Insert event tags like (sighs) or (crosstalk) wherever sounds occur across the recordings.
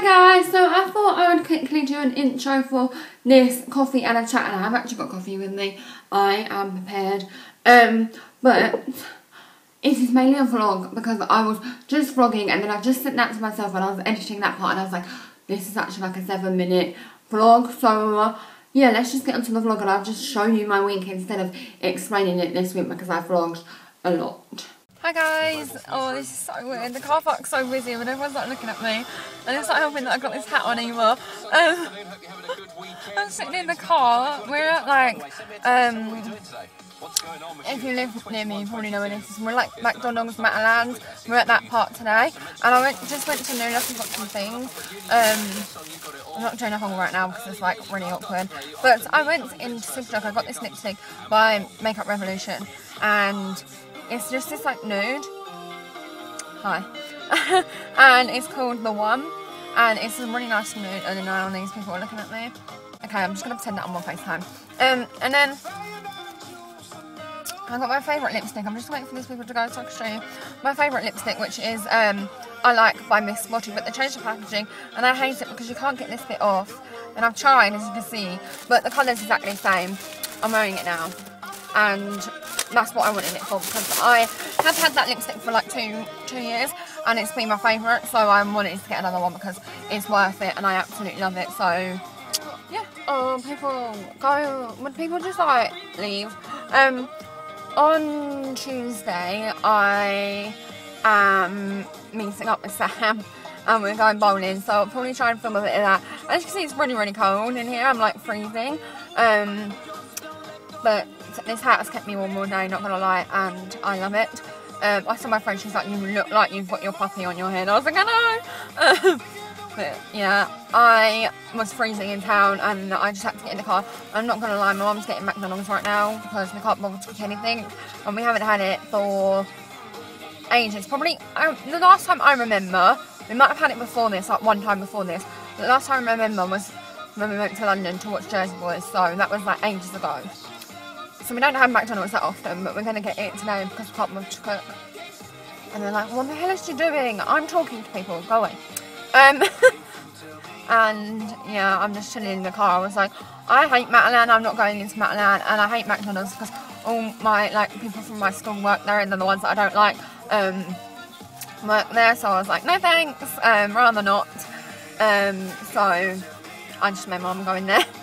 Hi guys, so I thought I would quickly do an intro for this coffee and a chat and I've actually got coffee with me. I am prepared. Um, but it is mainly a vlog because I was just vlogging and then I just sent that to myself and I was editing that part and I was like, this is actually like a seven minute vlog. So uh, yeah, let's just get onto the vlog and I'll just show you my week instead of explaining it this week because I vlogged a lot. Hi guys! Oh, this is so weird. The car park's so busy, but everyone's not looking at me. And it's not helping that I've got this hat on anymore. Um, (laughs) I'm sitting in the car. We're at like, um, if you live near me, you probably know where this is. We're like McDonald's, Matalan. We're at that part today. And I went, just went to New Look and got some things. Um, I'm not doing a haul right now because it's like really awkward. But I went into Superdrug. I got this lipstick by Makeup Revolution. And it's just this like nude. Hi. (laughs) and it's called The One. And it's a really nice nude. And now these people are looking at me. Okay, I'm just going to pretend that I'm on FaceTime. Um, and then I got my favourite lipstick. I'm just waiting for these people to go so I can show you my favourite lipstick, which is um, I Like by Miss Sporty, but they changed the packaging and I hate it because you can't get this bit off. And I've tried, as you can see, but the colour's exactly the same. I'm wearing it now. And that's what I wanted it for because I have had that lipstick for like two two years and it's been my favourite so I wanted to get another one because it's worth it and I absolutely love it so yeah. Oh people go when people just like leave. Um on Tuesday I am meeting up with Sam and we're going bowling so I'll probably try and film a bit of that. As you can see it's really really cold in here I'm like freezing. Um but this hat has kept me warm all day, not gonna lie, and I love it. Um, I saw my friend, she's like, you look like you've got your puppy on your head. I was like, I know. but yeah, I was freezing in town and I just had to get in the car. I'm not gonna lie, my mom's getting McDonald's right now because we can't bother to cook anything, and we haven't had it for ages. Probably um, the last time I remember, we might have had it before this, like one time before this. The last time I remember was when we went to London to watch Jersey Boys, so that was like ages ago. So we don't have McDonald's that often, but we're going to get it today because we can't to cook. And they're like, what the hell is she doing? I'm talking to people, go away. Um, (laughs) and yeah, I'm just chilling in the car. I was like, I hate Matalan, I'm not going into Matalan, and I hate McDonald's because all my, like, people from my school work there and they're the ones that I don't like, um, work there. So I was like, no thanks, um, rather not. Um, so I just made mum go in there. (laughs)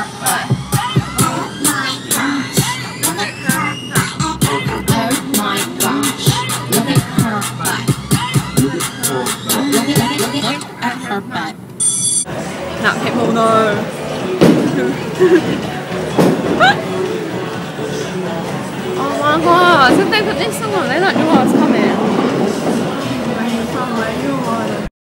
Not people no. (laughs) oh my god, so they put this on, they don't know what's coming.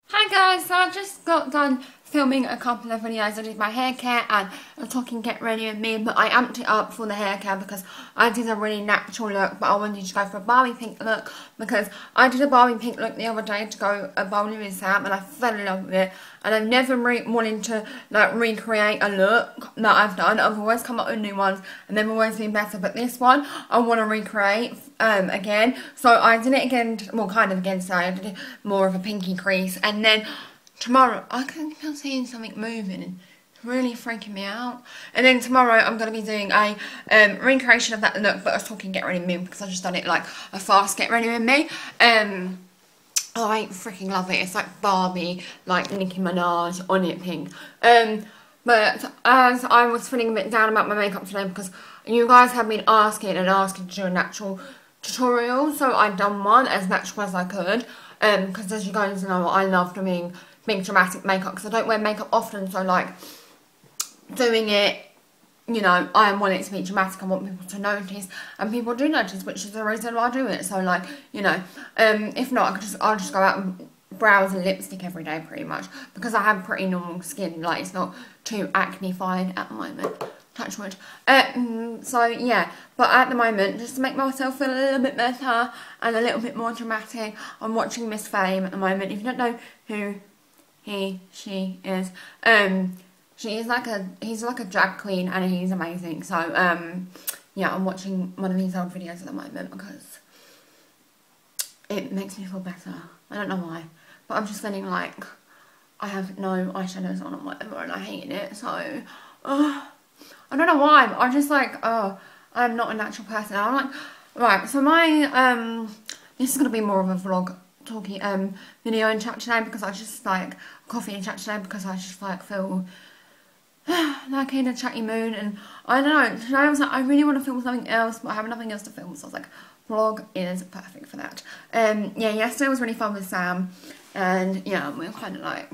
Hi guys, so I just got done filming a couple of videos. I did my hair care and talking get ready with me, but I amped it up for the hair care because I did a really natural look, but I wanted to go for a Barbie pink look because I did a Barbie pink look the other day to go a bowling with Sam and I fell in love with it. And I've never re wanted to like recreate a look that I've done. I've always come up with new ones and they've always been better, but this one I want to recreate um, again. So I did it again, well kind of again, so I did more of a pinky crease and then tomorrow I can feel seeing something moving really freaking me out. And then tomorrow I'm going to be doing a um, recreation of that look but I was talking get ready with me because I just done it like a fast get ready with me um I freaking love it. It's like Barbie like Nicki Minaj on it pink um but as I was feeling a bit down about my makeup today because you guys have been asking and asking to do a natural tutorial so I've done one as natural as I could um because as you guys know I love doing big dramatic makeup because I don't wear makeup often so like doing it you know I want it to be dramatic I want people to notice and people do notice which is the reason why I do it. So like you know um if not I could just I'll just go out and brows and lipstick every day pretty much because I have pretty normal skin like it's not too acne-fied at the moment touch wood. Um, so yeah but at the moment just to make myself feel a little bit better and a little bit more dramatic I'm watching Miss Fame at the moment. If you don't know who he she is um she is like a he's like a drag queen and he's amazing so um yeah I'm watching one of his old videos at the moment because it makes me feel better I don't know why but I'm just feeling like I have no eyeshadows on or whatever and I hate it. So, uh, I don't know why. I'm just like, oh, I'm not a natural person. I'm like, right, so my, um, this is going to be more of a vlog talking, um, video and chat today because I just like coffee and chat today because I just like feel (sighs) like in a chatty mood and I don't know, today I was like, I really want to film something else but I have nothing else to film so I was like, vlog is perfect for that. Um, yeah, yesterday was really fun with Sam and yeah, we're kind of like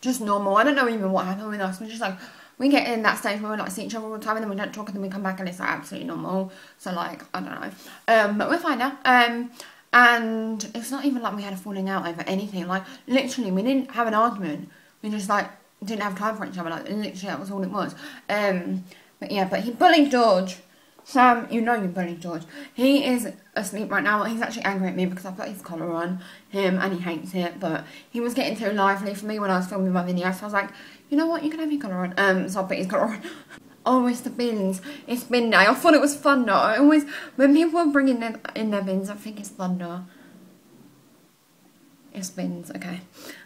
just normal. I don't know even what happened with us. We're just like we get in that stage where we like see each other all the time and then we don't talk and then we come back and it's like absolutely normal. So like I don't know. Um, but we're fine now. Um, and it's not even like we had a falling out over anything. Like literally, we didn't have an argument. We just like didn't have time for each other. Like literally, that was all it was. Um, but yeah, but he bullied George Sam, you know you bullied George. He is asleep right now. He's actually angry at me because I put his collar on him and he hates it. But he was getting too lively for me when I was filming my video. So I was like, you know what, you can have your collar on. Um, so I put his collar (laughs) on. It's the bins. It's bin day. I thought it was thunder. I always, when people are bringing their, in their bins, I think it's thunder. It's bins, okay.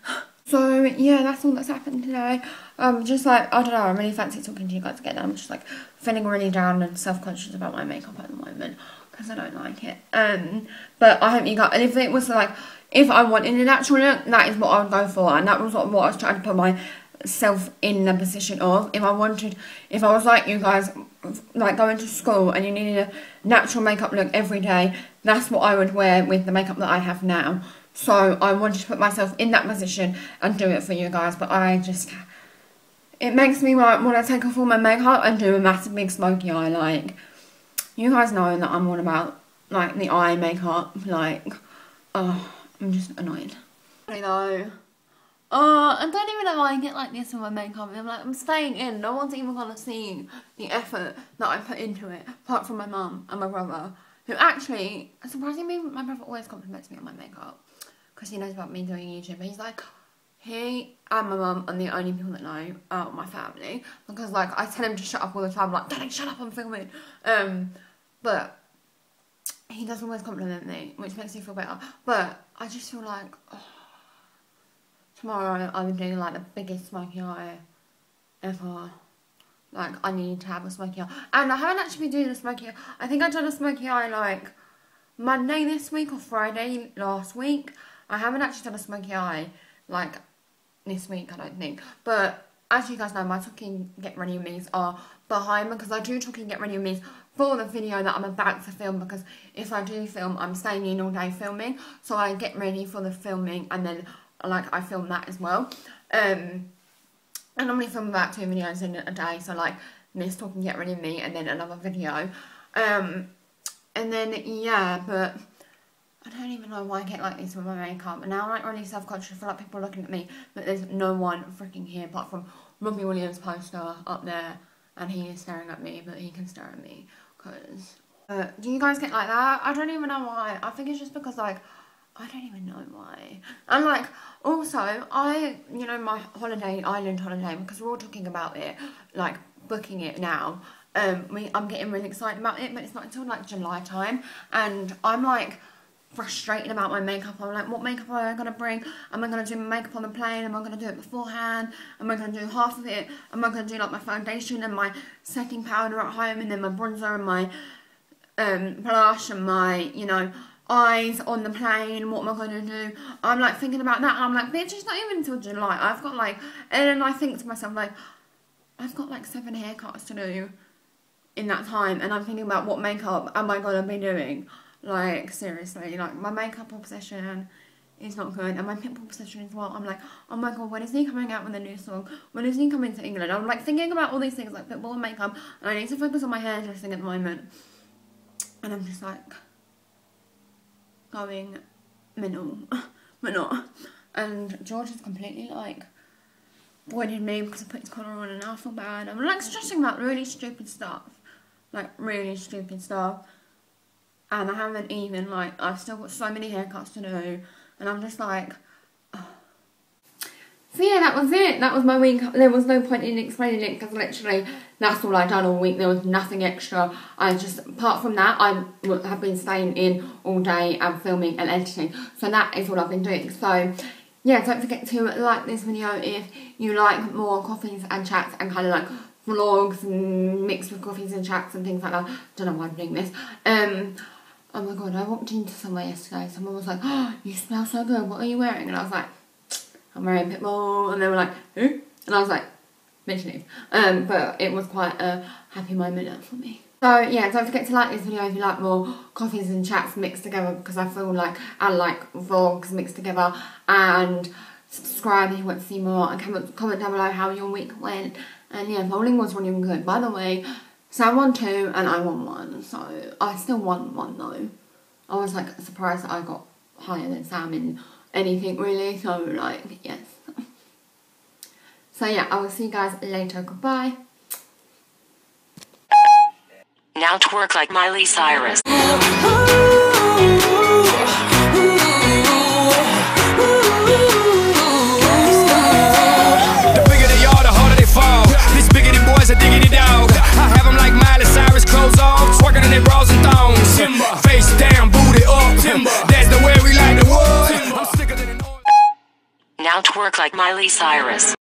(gasps) So yeah, that's all that's happened today. Um, just like I don't know, I'm really fancy talking to you guys again. I'm just like feeling really down and self-conscious about my makeup at the moment because I don't like it. Um, but I hope you got. And if it was like, if I wanted a natural look, that is what I would go for, and that was what, what I was trying to put myself in the position of. If I wanted, if I was like you guys, like going to school and you needed a natural makeup look every day, that's what I would wear with the makeup that I have now. So I wanted to put myself in that position and do it for you guys, but I just, it makes me want, want to take off all my makeup and do a massive big smoky eye, like, you guys know that I'm all about, like, the eye makeup, like, oh, I'm just annoyed. I know. Oh, I don't even know why I get like this in my makeup. I'm like, I'm staying in. No one's even gonna see the effort that I put into it, apart from my mum and my brother, who actually, surprisingly, my brother always compliments me on my makeup because he knows about me doing YouTube. He's like, he and my mum are the only people that know uh, my family because like I tell him to shut up all the time. like, Daddy, shut up, I'm filming. Um, but he does always compliment me, which makes me feel better. But I just feel like oh, tomorrow I'm doing like the biggest smoky eye ever. Like I need to have a smoky eye, and I haven't actually been doing a smoky eye. I think I done a smoky eye like Monday this week or Friday last week. I haven't actually done a smoky eye like this week, I don't think. But as you guys know, my talking get ready with me's are uh, behind because I do talking get ready with me's for the video that I'm about to film because if I do film, I'm staying in all day filming. So I get ready for the filming and then like I film that as well. Um, I normally film about two videos in a day, so like this talking get ready with me and then another video. Um, and then yeah, but I don't even know why I get like this with my makeup. And now I'm like really self-conscious. Feel like people looking at me, but there's no one freaking here apart from Robbie Williams' poster up there. And he is staring at me, but he can stare at me. Because, uh, do you guys get like that? I don't even know why. I think it's just because like, I don't even know why. And like, also, I, you know, my holiday, island holiday, because we're all talking about it, like, booking it now. Um, we, I'm getting really excited about it, but it's not until like July time. And I'm like, frustrated about my makeup. I'm like, what makeup am I going to bring? Am I going to do my makeup on the plane? Am I going to do it beforehand? Am I going to do half of it? Am I to do like my foundation and my setting powder at home and then my bronzer and my um, blush and my, you know, eyes on the plane? What am I going to do? I'm like thinking about that and I'm like, bitch, it's not even until July. I've got like, and then I think to myself like, I've got like seven haircuts to do in that time and I'm thinking about what makeup am I going to be doing. Like, seriously, like, my makeup obsession is not good. And my Pitbull obsession as well. I'm like, oh my god, when is he coming out with a new song? When is he coming to England? I'm like thinking about all these things, like Pitbull and makeup. And I need to focus on my hairdressing at the moment. And I'm just like, going mental. (laughs) not. And George is completely like avoided me because I put his collar on and I feel bad. I'm like stressing about really stupid stuff. Like really stupid stuff. And I haven't even like I've still got so many haircuts to do and I'm just like so yeah, that was it. That was my week. There was no point in explaining it because literally that's all I'd done all week. There was nothing extra. I just, apart from that, I have been staying in all day and filming and editing. So that is what I've been doing. So yeah, don't forget to like this video if you like more coffees and chats and kind of like vlogs and mixed with coffees and chats and things like that. Don't know why I'm doing this. Um, oh my god, I walked into somewhere yesterday. Someone was like, oh, (gasps) you smell so good. What are you wearing? And I was like, I'm wearing Pitbull. And they were like, who? And I was like, mentioning. Um, but it was quite a happy moment for me. So yeah, don't forget to like this video if you like more coffees and chats mixed together because I feel like I like vlogs mixed together and subscribe if you want to see more and comment, comment down below how your week went and yeah, bowling was really good. By the way, Sam won two and I won one so I still won one though. I was like surprised that I got higher than Sam in anything really so like yes. So yeah, I will see you guys later. Goodbye. Now twerk like Miley Cyrus. (laughs) twerk like Miley Cyrus.